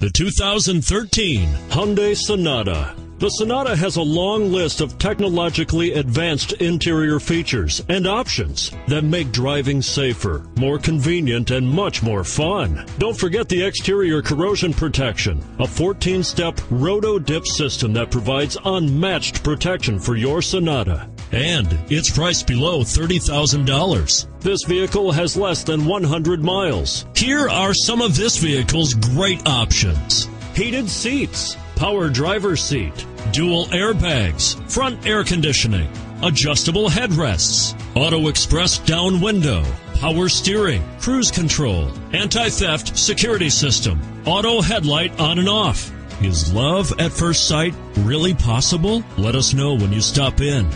The 2013 Hyundai Sonata. The Sonata has a long list of technologically advanced interior features and options that make driving safer, more convenient, and much more fun. Don't forget the exterior corrosion protection, a 14 step roto dip system that provides unmatched protection for your Sonata. And it's priced below $30,000. This vehicle has less than 100 miles. Here are some of this vehicle's great options heated seats power driver seat, dual airbags, front air conditioning, adjustable headrests, auto express down window, power steering, cruise control, anti-theft security system, auto headlight on and off. Is love at first sight really possible? Let us know when you stop in.